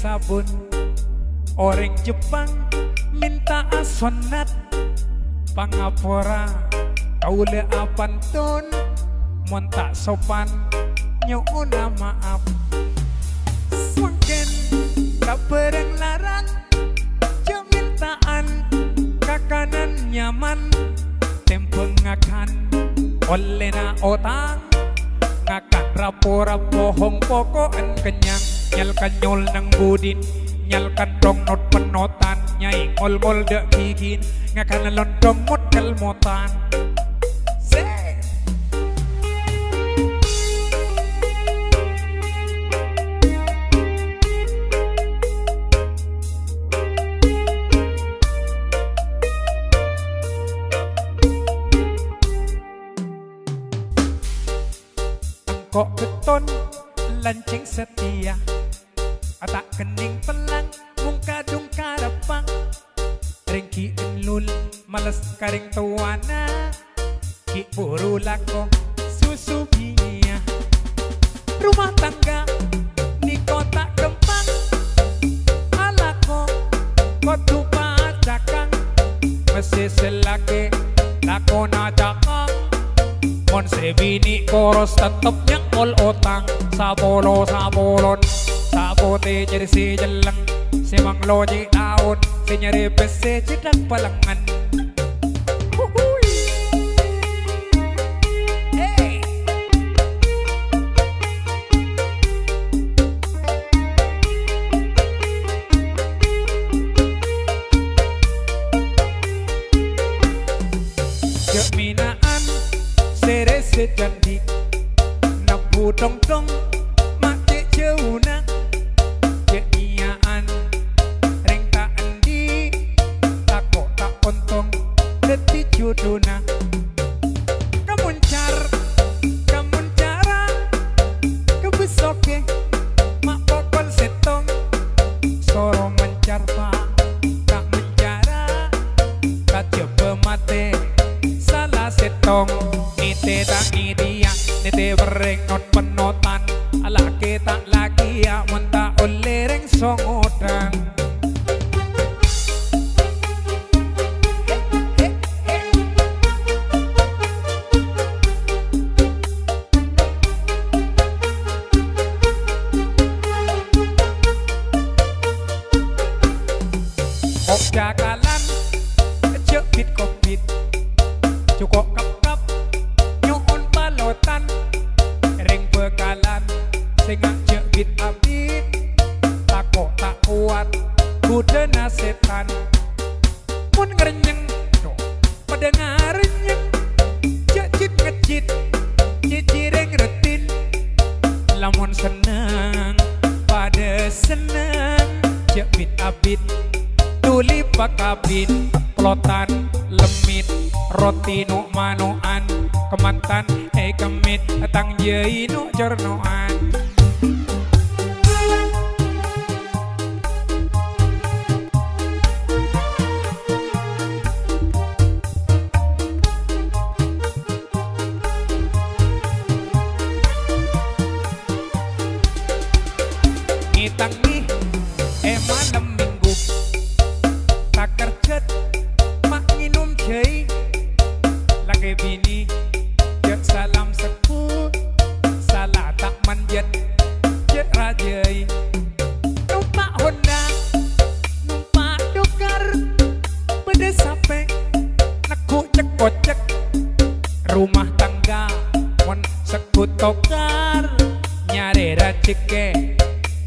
sabun. Orang Jepang minta asonat. Pangapora kaule apantun Mon tak sopan nyuuna maaf Swaken kapereng larang. Jamintaan kakanan nyaman. Tempeng ngakan oleh na otang. Ngakan rapo-rapo hong pokoan kenyang Nyal kanyol ng budin Nyal kandong not penotan. Nyai ngol-ngol dek gigin Ngakan londong mut kelmotan Say kok beton lancing setia kening pelang mung kadung karepang. Ringki enlul males karing tuana. Ki buru lako susu binia Rumah tangga di kota Kempang. Alako kotu pacakang. Masih selake lakona cakang Mon se bini koros tetep nyengol otang. Sabolo sabolon kote nyari si jalang Si mang lo nyi aon Si nyari pese citang palangan Huhu Nite tak nidia Nite bereng Cukup. Kap-kap Nyuun palotan Ring bekalan. Singak jepit abit Tako tak kuat. Kuda nasetan. Mun ngerenyeng Duh, Pada ngarenyeng. Jecit ngecit Cicireng retin. Lamun seneng. Pada seneng. Jepit abit tuli pakabin plotan lemit roti nu manuan kemantan eh kemit tang jei nu jornoan beda sape neku cek. Kocek rumah tangga mon sekut tokar. Nyari racike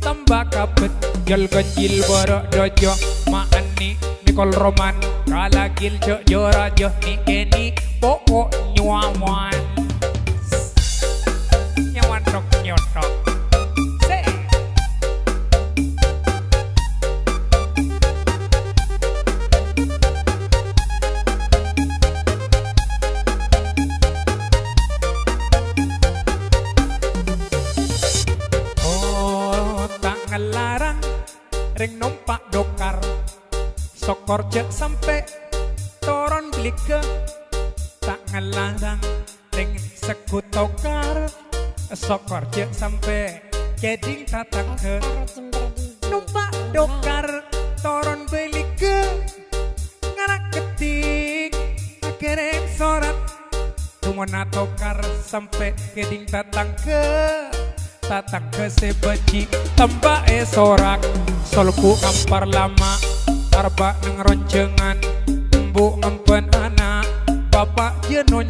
tambah kabet. Jol ganjil borok dojo maani nikol roman. Kalagil jo jorajo ni keni pokok nyuaman ring numpak dokar. Sokor cek sampai toron blike. Tak ngelarang ring sekut tokar sokor cek sampai keding tatak ke. Numpak dokar toron beli ke ngarak ketik kirim sorat. Tumona tokar sampai keding tatang ke Tatang ke sebaci tembak e sorak. Solku ngampar lama Arba neng roncengan. Bu ngempen anak Bapak jenon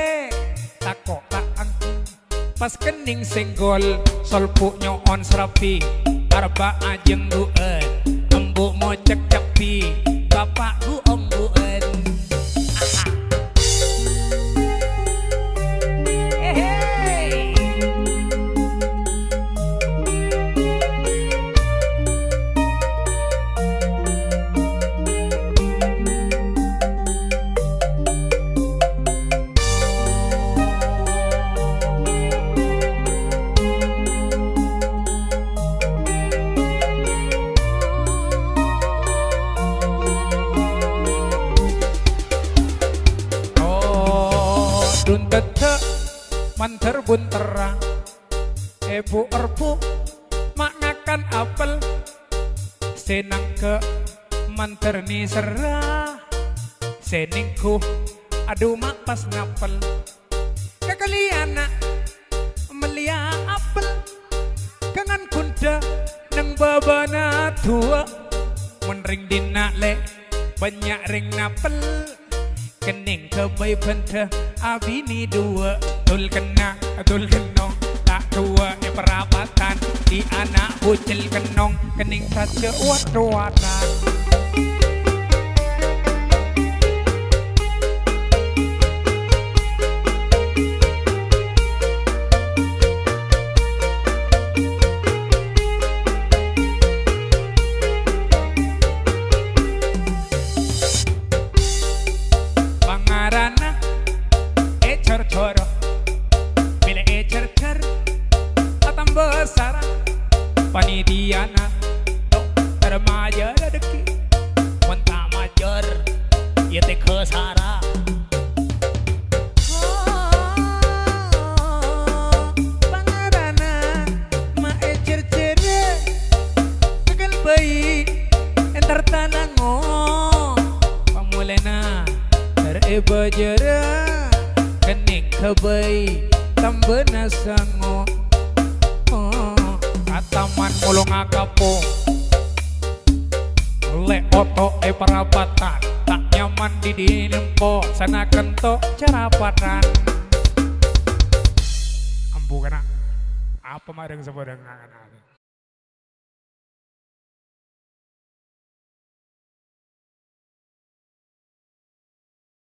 pas kening senggol solpu nyoon serapi. Arba ajeng duen embu mo cek cepi bapak man terbun terang. Ebu erbu maknakan apel. Senang ke manter serah. Seningku aduh mak pas ngapel. Kekaliana melia apel. Kangan kunda nang babana tua. Menring dina le banyak ring napel. Kening ke bay pente abini dua Atul കന്ന അതുൽ കന്നോ tua ni perabatan di anak kucil kenong kening saja uat ruatan Atam besar Panidiana Dok termaja deki. Mentah majer Ya te kesara. Pamulena Tereba jera Kening kebai Tambena sango. oh, Ataman mulung akapo Le oto e perabatan Tak nyaman di dinempo. Sana kento cara padan Ambu kena. Apa mareng sebuah dengan